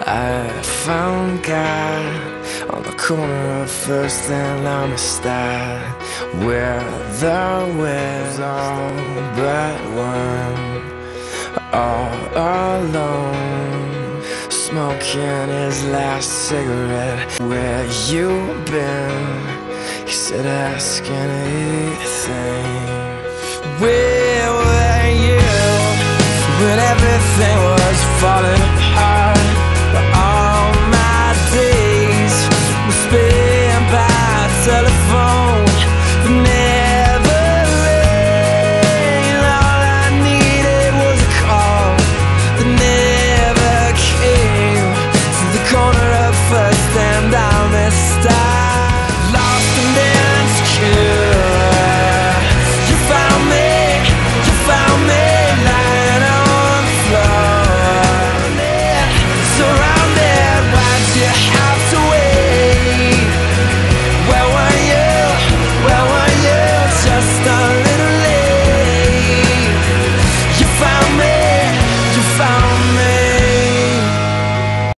I found God on the corner of First and Amistad, where the was all but one, all alone, smoking his last cigarette. Where you been? He said, ask anything. Where were you when everything was falling?